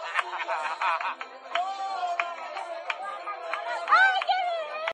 Hallelujah.